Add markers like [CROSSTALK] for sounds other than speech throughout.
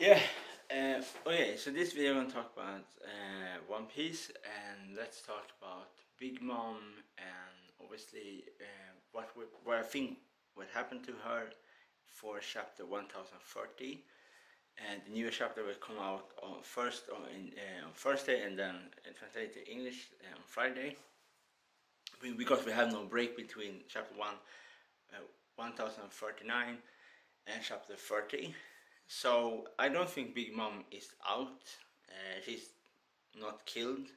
Yeah. Uh, okay, so this video I'm going to talk about uh, One Piece and let's talk about Big Mom and obviously uh, what we, what I think what happened to her for chapter 1030 and the new chapter will come out on first on, uh, on Thursday and then translated to English uh, on Friday because we have no break between chapter 1 uh, 1039 and chapter 30 so I don't think Big Mom is out. Uh, she's not killed.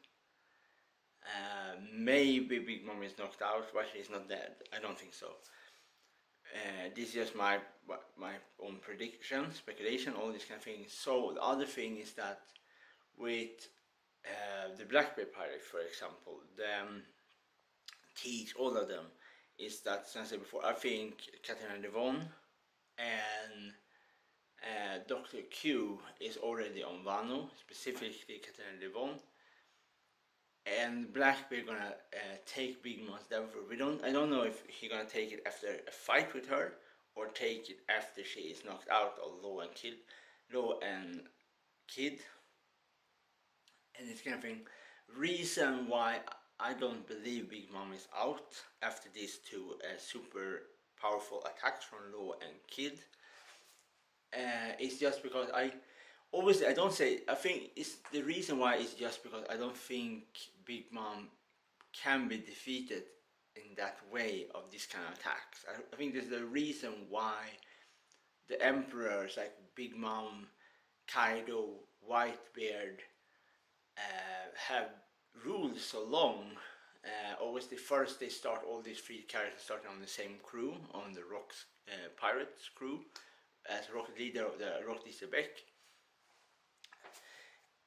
Uh, maybe Big Mom is knocked out, but she's not dead. I don't think so. Uh, this is just my my own prediction, speculation, all these kind of things. So the other thing is that with uh, the Blackbeard pirate, for example, them teach all of them is that, since I said before, I think Katarina Devon and uh, Dr. Q is already on Wano, specifically Katarina Devon. And Blackbeard gonna uh, take Big Mom's Devil. We don't. I don't know if he gonna take it after a fight with her or take it after she is knocked out of Law and Kid, Law and Kid. And it's kind of thing. Reason why I don't believe Big Mom is out after these two uh, super powerful attacks from Law and Kid uh, it's just because I obviously I don't say I think it's the reason why is just because I don't think Big Mom can be defeated in that way of this kind of attacks. I, I think there's the reason why the emperors like Big Mom, Kaido, Whitebeard uh, have ruled so long. Uh, obviously, first they start all these three characters starting on the same crew, on the Rocks uh, Pirates crew, as rocket leader of the Rocket Beck.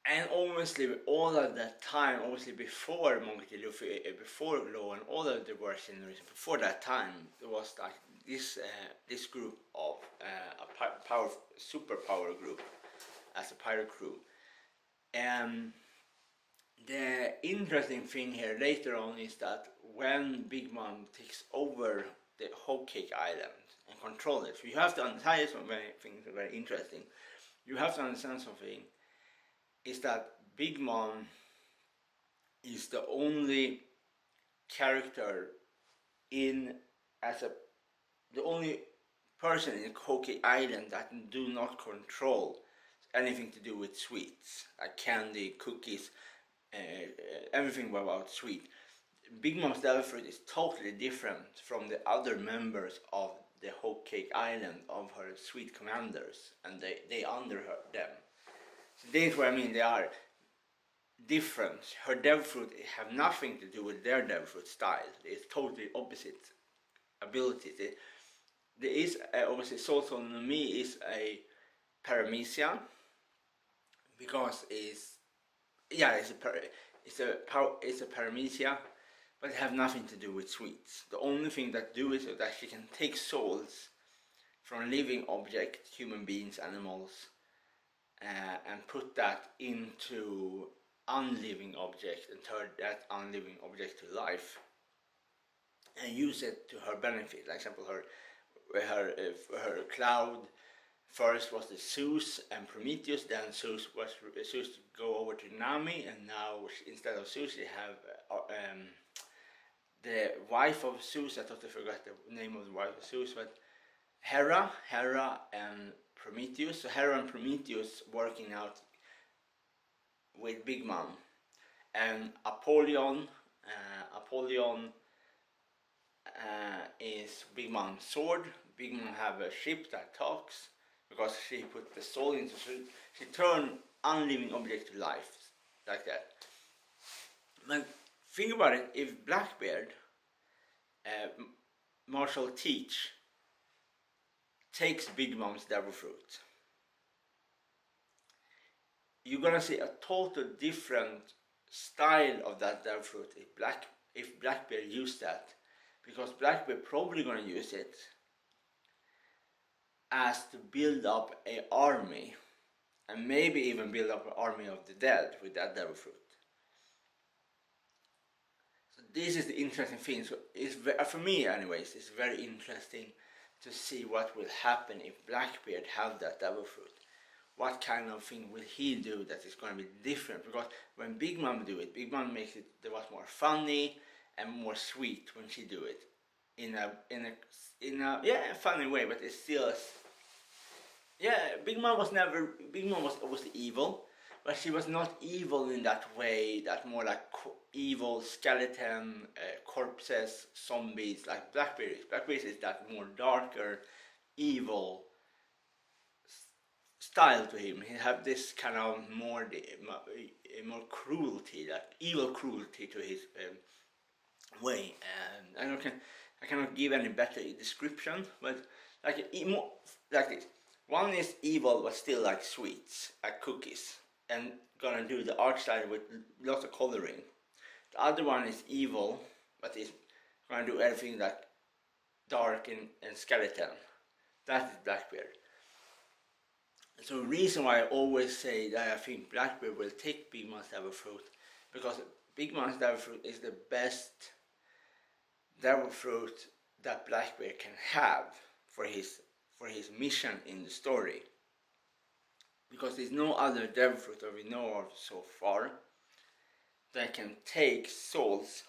And obviously all of that time, obviously before Monkey Luffy, uh, before Law and all of the worst generation, before that time, there was like this uh, this group of uh, a power super power group as a pirate crew. And the interesting thing here later on is that when Big Mom takes over the Whole Cake Island, and control it. So you have to understand some very things are very interesting. You have to understand something is that Big Mom is the only character in as a the only person in Koki Island that do not control anything to do with sweets, like candy, cookies, uh, uh everything about sweet. Big Mom's Devil Fruit is totally different from the other members of the Whole Cake Island of her sweet commanders and they, they under her, them. So this is what I mean, they are different. Her devil fruit have nothing to do with their devil fruit style. It's totally opposite abilities. It, there is uh, obviously Me is a paramecia because it's yeah it's a it's a it's a paramecia but have nothing to do with sweets. The only thing that do is that she can take souls from living objects, human beings, animals, uh, and put that into unliving object and turn that unliving object to life and use it to her benefit. Like example, her her uh, her cloud first was the Zeus and Prometheus. Then Zeus was Zeus go over to Nami, and now instead of Zeus, they have uh, um, the wife of Zeus, I totally forgot the name of the wife of Zeus, but Hera, Hera and Prometheus. So Hera and Prometheus working out with Big Mom. And Napoleon, uh, Napoleon uh, is Big Mom's sword. Big Mom have a ship that talks because she put the soul into she, she turned unliving object to life like that. Like think about it, if Blackbeard, uh, Marshall Teach, takes Big Mom's Devil Fruit, you're gonna see a total different style of that Devil Fruit if Black if Blackbeard used that, because Blackbeard probably gonna use it as to build up a army and maybe even build up an army of the dead with that devil fruit this is the interesting thing. So it's uh, for me, anyways, it's very interesting to see what will happen if Blackbeard have that devil fruit. what kind of thing will he do that is going to be different? Because when Big Mom do it, Big Mom makes it a lot more funny and more sweet when she do it in a in a in a yeah funny way, but it's still yeah. Big Mom was never Big Mom was always evil, but she was not evil in that way. That more like evil skeleton uh, corpses, zombies like Blackbeard's. Blackbeard's is that more darker, evil style to him. He have this kind of more more cruelty, like evil cruelty to his um, way. And I can I cannot give any better description, but like like this. One is evil, but still like sweets, like cookies, and gonna do the art style with lots of coloring. The other one is evil, but is gonna do everything like dark and, and skeleton. That is Blackbeard. So the reason why I always say that I think Blackbeard will take Big Devil Fruit because Big Devil Fruit is the best devil fruit that Blackbeard can have for his for his mission in the story. Because there's no other devil fruit that we know of so far that can take souls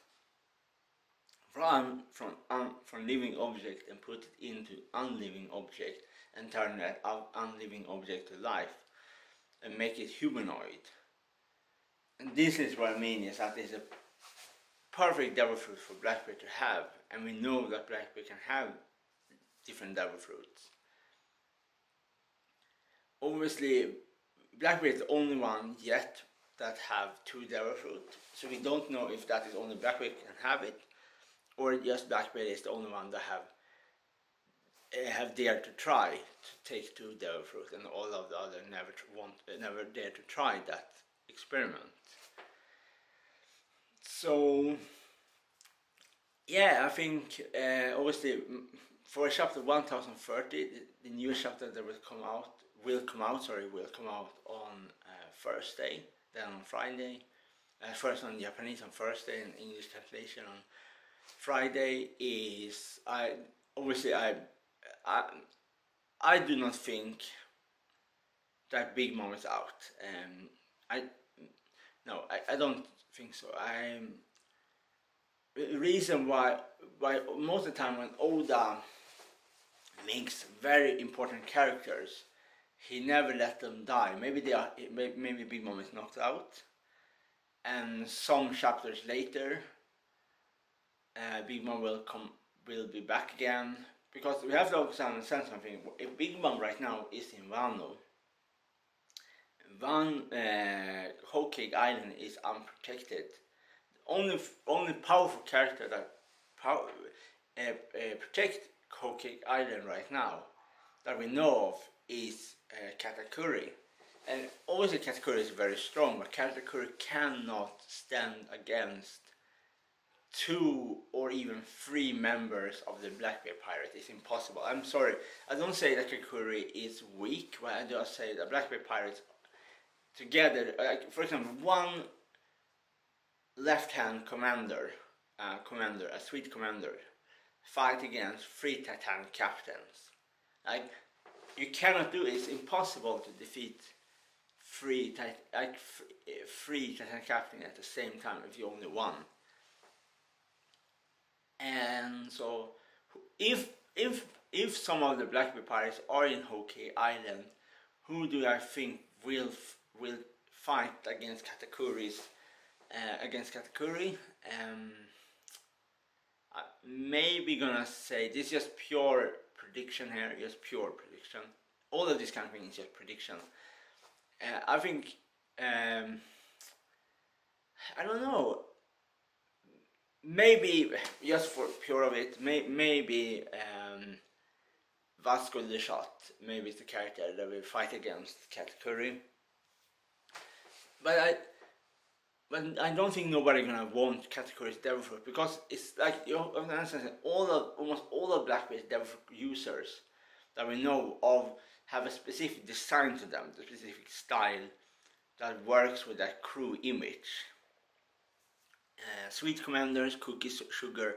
from from un, from living object and put it into unliving object and turn that unliving object to life and make it humanoid. And this is what I mean is that it's a perfect devil fruit for Blackbeard to have and we know that Blackbeard can have different devil fruits. Obviously Blackbeard is the only one yet that have two devil fruit so we don't know if that is only Blackbeard can have it or just Blackbeard is the only one that have Eh, have dared to try to take two devil fruit and all of the other never want eh, never dared to try that experiment. So yeah I think uh, obviously for chapter 1030 the, the new chapter that will come out will come out sorry will come out on uh, Thursday then on Friday uh, first on Japanese on Thursday and English translation on Friday is I obviously I I, I do not think that Big Mom is out. Um, I no, I, I don't think so. I the reason why why most of the time when Oda makes very important characters, he never let them die. Maybe they are maybe Big Mom is knocked out, and some chapters later, uh, Big Mom will come will be back again because we have to understand something. If Big Mom right now is in Wano, Van uh, Whole Cake Island is unprotected. Only only powerful character that power, uh, uh, protect Whole Cake Island right now that we know of is uh, Katakuri. And obviously Katakuri is very strong, but Katakuri cannot stand against two or even three members of the Blackbeard Pirate is impossible. I'm sorry, I don't say that Katakuri is weak, but I just say that Blackbeard Pirates together, like for example, one left-hand commander, uh, commander, a sweet commander, fight against three Titan captains. Like you cannot do it. It's impossible to defeat three like three Titan captains at the same time if you only one and so if if if some of the Blackbeard pirates are in Whole Island, who do I think will will fight against Katakuri's uh, against Katakuri? Um, I maybe gonna say this is just pure prediction here, just pure prediction. All of this kind of thing is just prediction. Uh, I think um, I don't know maybe just for pure of it, may, maybe um, Vasco the Shot, maybe it's the character that will fight against Katakuri. But I, but I don't think nobody gonna want Katakuri's Devil Fruit because it's like you know, all of almost all of Blackbeard's Devil Fruit users that we know of have a specific design to them, the specific style that works with that crew image. Uh, sweet commanders, cookies, sugar,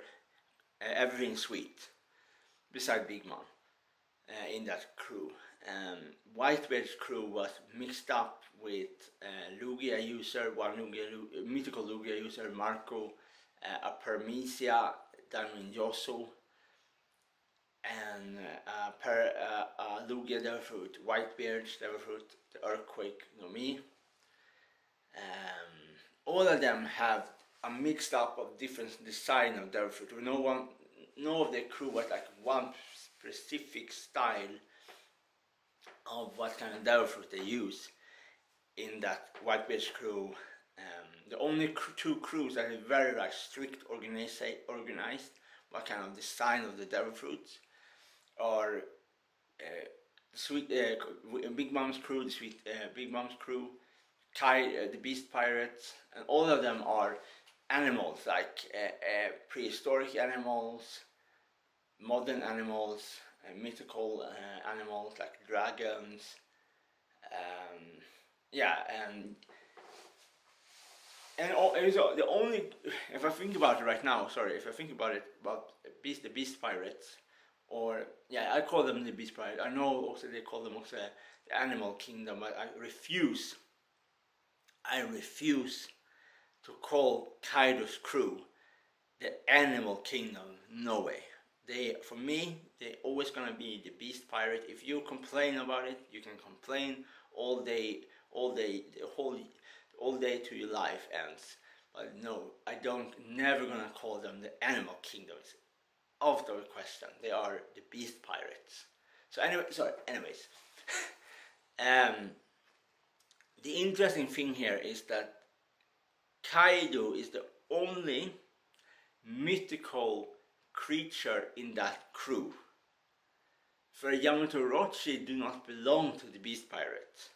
uh, everything sweet, beside Big Mom uh, in that crew. um, Whitebeard's crew was mixed up with uh, Lugia user, one Lugia, mythical Lugia user, Marco, uh, a Paramecia, Diamond Jozu, and uh, per, uh, uh, Lugia Fruit, Whitebeard Devil Fruit, the Earthquake Nomi. Um, all of them have a mixed up of different design of Devil Fruit. No one, no of the crew was like one specific style of what kind of devil fruit they use in that Whitebeard's crew. Um, the only cr two crews that are very like strict organized, organized what kind of design of the devil fruits are uh, sweet uh, Big Mom's crew, the sweet uh, Big Mom's crew, Kai, uh, the Beast Pirates, and all of them are animals like uh, uh, prehistoric animals, modern animals, mythical animals like dragons. Um, yeah, and and all, the only. If I think about it right now, sorry, if I think about it about beast, the beast pirates, or yeah, I call them the beast pirates. I know also they call them also uh, the animal kingdom, but I refuse. I refuse to call Kaido's crew the animal kingdom. No way they for me they're always gonna be the beast pirate if you complain about it you can complain all day all day the whole all day to your life ends but no i don't never gonna call them the animal kingdoms of the question they are the beast pirates so anyway sorry anyways [LAUGHS] um the interesting thing here is that kaido is the only mythical creature in that crew. For Yamato Orochi do not belong to the Beast Pirates.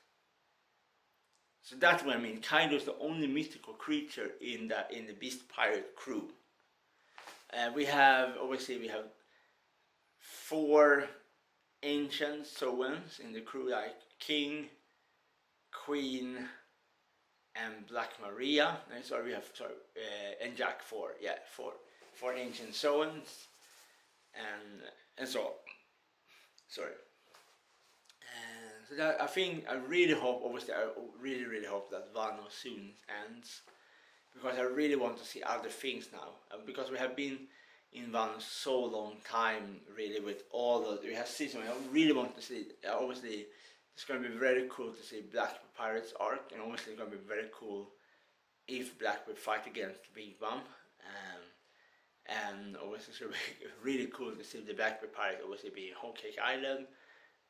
So that's what I mean. Kaido is the only mythical creature in the in the Beast Pirate crew. Uh, we have obviously we have four ancient Zoans in the crew like King, Queen, and Black Maria. No, sorry, we have sorry, uh, and Jack four. Yeah, four for ancient Zoans and and so. Sorry. And so that, I think I really hope, obviously, I really really hope that Wano soon ends because I really want to see other things now. Uh, because we have been in Wano so long time, really, with all the we have season. I really want to see. Obviously, it's going to be very cool to see Black Pirates arc, and obviously, it's going to be very cool if Blackbeard fight against Big Mom. Um, and obviously it would be [LAUGHS] really cool to see the Blackbeard Pirates obviously be Whole Cake Island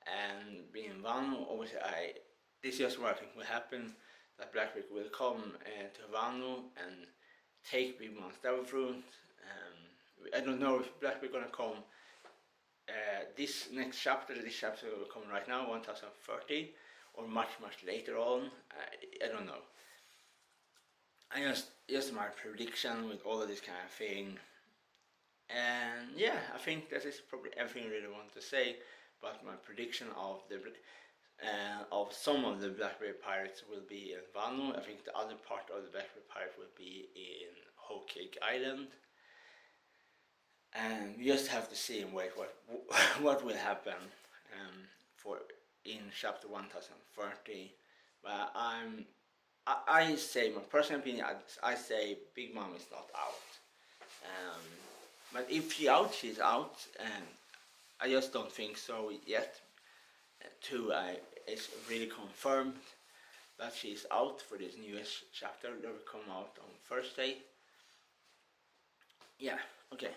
and being Wano. Obviously, I this is what I think will happen. That Blackbeard will come uh, to Wano and take Big Devil Fruit. Um, I don't know if Blackbeard gonna come uh, this next chapter. This chapter will come right now, 1030, or much much later on. I, I don't know. I just just my prediction with all of this kind of thing. And yeah, I think that is probably everything I really want to say about my prediction of the uh, of some of the Blackbeard Pirates will be in Wano. I think the other part of the Blackbeard Pirate will be in Whole Island. And we just have to see and wait what [LAUGHS] what will happen um, for in chapter 1030. But I'm I, I say my personal opinion. I, I say Big Mom is not out. Um, but if she out, she's out, and I just don't think so yet. Two, I uh, it's really confirmed that she's out for this newest chapter that will come out on Thursday. Yeah, okay.